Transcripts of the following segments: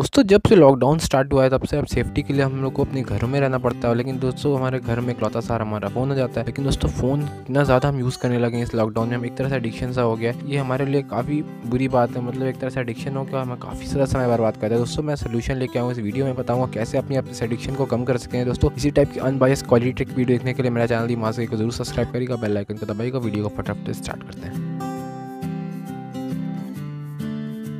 दोस्तों, जब से लॉकडाउन स्टार्ट हुआ है, तब से अब सेफ्टी के लिए हम लोग को अपने घरों में रहना पड़ता है। लेकिन दोस्तों, हमारे घर में इकलौता सारा हमारा फ़ोन हो जाता है। लेकिन दोस्तों फ़ोन इतना ज़्यादा हम यूज़ करने लगे इस लॉकडाउन में। हम एक तरह से एडिक्शन सा हो गया ये हमारे लिए काफ़ी बुरी बात है। मतलब एक तरह से एडिक्शन हो गया हमें काफ़ी सारा समय बर्बाद करता है। दोस्तों, मैं सोल्यूशन लेके आऊँ इस वीडियो में बताऊँगा कैसे अपनी इस एडिक्शन को कम कर सकते हैं। दोस्तों, इसी टाइप की अनबायस क्वालिटी वीडियो देखने के लिए मेरा चैनल दी मास को ज़रूर सब्सक्राइब करेगा बेल आइकन को दबाएगा वीडियो को फटाफट स्टार्ट करते हैं।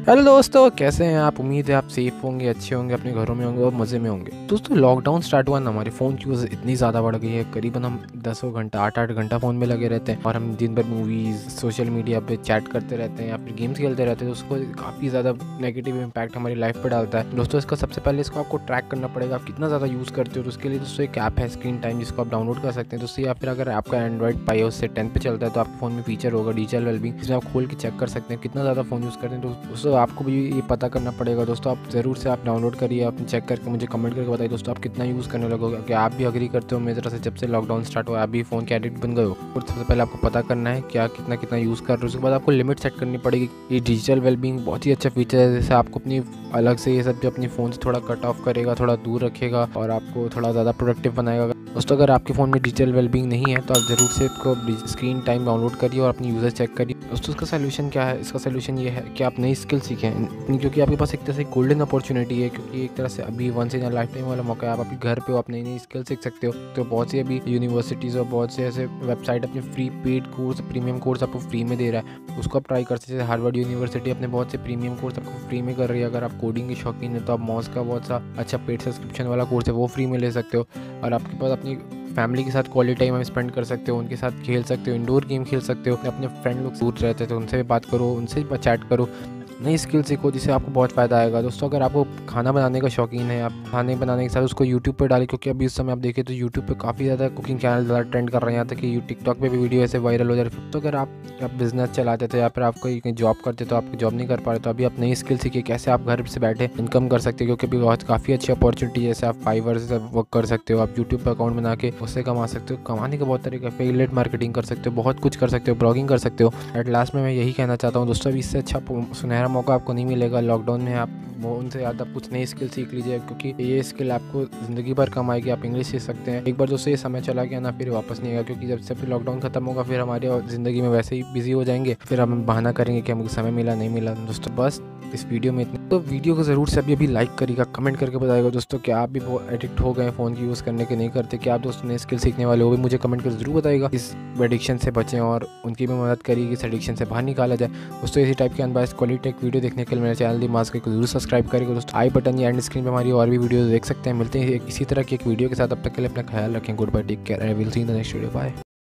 हेलो दोस्तों, कैसे हैं आप? उम्मीद है आप सेफ़ होंगे, अच्छे होंगे, अपने घरों में होंगे और मज़े में होंगे। दोस्तों लॉकडाउन स्टार्ट हुआ ना हमारे फ़ोन की यूज़ इतनी ज़्यादा बढ़ गई है। करीबन हम दसों घंटा, आठ आठ घंटा फ़ोन में लगे रहते हैं और हम दिन भर मूवीज़ सोशल मीडिया पे चैट करते रहते हैं या फिर गेम्स खेलते रहते हैं। तो उसको काफ़ी ज़्यादा नेगेटिव इम्पैक्ट हमारी लाइफ पर डालता है। दोस्तों, इसका सबसे पहले इसको आपको ट्रैक करना पड़ेगा, आप कितना ज़्यादा यूज़ करते हो। तो उसके लिए दोस्तों, एक ऐप है स्क्रीन टाइम जिसको आप डाउनलोड कर सकते हैं। दोस्तों, या फिर अगर आपका एंड्रॉइड पाई उससे टेन पे चलता है तो आपके फ़ोन में फीचर होगा डिजिटल वेलबिंग जिसमें आप खोल के चेक कर सकते हैं कितना ज़्यादा फ़ोन यूज़ करते हैं। तो दोस्तों आपको भी ये पता करना पड़ेगा। दोस्तों, आप ज़रूर से आप डाउनलोड करिए, आप चेक करके मुझे कमेंट करके बताइए। दोस्तों, आप कितना यूज़ करने लगोगे? कि आप भी अग्री करते हो मेरी तरह से जब से लॉकडाउन स्टार्ट हुआ आप भी फ़ोन के एडिक्ट बन गए हो। और सबसे पहले आपको पता करना है क्या, कितना कितना यूज़ कर रहे हो। उसके बाद आपको लिमिट सेट करनी पड़ेगी ये डिजिटल वेलबींग बहुत ही अच्छा फीचर है। जैसे आपको अपनी अलग से ये सब जो अपनी फ़ोन से थोड़ा कट ऑफ़ करेगा, थोड़ा दूर रखेगा और आपको थोड़ा ज़्यादा प्रोडक्टिव बनाएगा। दोस्तों, अगर आपके फ़ोन में डिजिटल वेलबिंग नहीं है तो आप ज़रूर से इसको स्क्रीन टाइम डाउनलोड करिए और अपनी यूज़र चेक करिए। दोस्तों, इसका सोल्यूशन क्या है? इसका सोल्यूशन ये है कि आप नई स्किल सीखें क्योंकि आपके पास एक तरह से गोल्डन अपॉर्चुनिटी है, क्योंकि एक तरह से अभी वन इन लाइफ टाइम वाला मौका है। आप अपने घर पे हो, आप नई नई स्किल सीख सकते हो। तो बहुत सी अभी यूनिवर्सिटीज़ और बहुत से ऐसे वेबसाइट अपने free paid course, premium course आपको फ्री में दे रहा है। उसको आप ट्राई कर सकते हैं। हार्वर्ड यूनिवर्सिटी अपने बहुत से प्रीमियम कोर्स आपको फ्री में कर रही है। अगर आप कोडिंग के शौकीन है तो आप मॉस का बहुत सा अच्छा पेड सब्सक्रिप्शन वाला कोर्स है, वो फ्री में ले सकते हो। और आपके पास अपनी फैमिली के साथ क्वालिटी टाइम स्पेंड कर सकते हो, उनके साथ खेल सकते हो इंडोर गेम खेल सकते हो, अपने फ्रेंड लोग दूर रहते थे उनसे भी बात करो, उनसे भी चैट करो। नई स्किल सीखो जिससे आपको बहुत फ़ायदा आएगा। दोस्तों, अगर आपको खाना बनाने का शौकीन है, आप खाने बनाने के साथ उसको यूट्यूब पर डालें, क्योंकि अभी इस समय आप देखें तो यूट्यूब पर काफ़ी ज़्यादा कुकिंग चैनल ज़्यादा ट्रेंड कर रहे हैं। तक कि टिकटॉक पर भी वीडियो ऐसे वायरल हो जा रहे तो अगर आप बिज़नेस चलाते थे या फिर आप कोई जॉब करते तो आप जॉब नहीं कर पा रहे तो अभी आप नई स्किल सीखिए। कैसे आप घर से बैठे इनकम कर सकते हो, क्योंकि अभी बहुत काफ़ी अच्छी अपॉर्चुनिटी जैसे आप फाइवर से वर्क कर सकते हो, आप यूट्यूब पर अकाउंट बना के उससे कमा सकते हो। कमाने का बहुत तरीका फेलेट मार्केटिंग कर सकते हो, बहुत कुछ कर सकते हो ब्लॉगिंग कर सकते हो। एट लास्ट में मैं यही कहना चाहता हूँ दोस्तों, अभी इससे अच्छा सुनहरा मौका आपको नहीं मिलेगा लॉकडाउन में, आप उनसे ज़्यादा कुछ नई स्किल सीख लीजिए, क्योंकि ये स्किल आपको ज़िंदगी भर कम आएगी, आप इंग्लिश सीख सकते हैं। एक बार दोस्तों ये समय चला गया ना, फिर वापस नहीं आएगा, क्योंकि जब से फिर लॉकडाउन खत्म होगा, फिर हमारी ज़िंदगी में वैसे ही बिज़ी हो जाएँगे, फिर हम बहाना करेंगे कि हमको समय मिला, नहीं मिला, दोस्तों, बस इस वीडियो में इतना। तो वीडियो को ज़रूर से अभी अभी लाइक करिएगा कमेंट करके बताएगा दोस्तों कि आप भी बहुत एडिक्ट हो गए फ़ोन की यूज़ करने के, नहीं करते कि आप दोस्तों नए स्किल सीखने वाले हो भी मुझे कमेंट कर ज़रूर बताएगा। इस एडिक्शन से बचें और उनकी भी मदद करिए इस एडिक्शन से बाहर निकाला जाए। दोस्तों, इसी टाइप के अनबाइस क्वालिटी वीडियो देखने के लिए मेरे चैनल दी मास्क को ज़रूर सब्सक्राइब करेगा दोस्तों आई बटन या एंड स्क्रीन पर हमारी और भी वीडियो देख सकते हैं। मिलते हैं इसी तरह की एक वीडियो के साथ। अब तक के लिए अपना ख्याल रखें। Good bye take care I will see the next video bye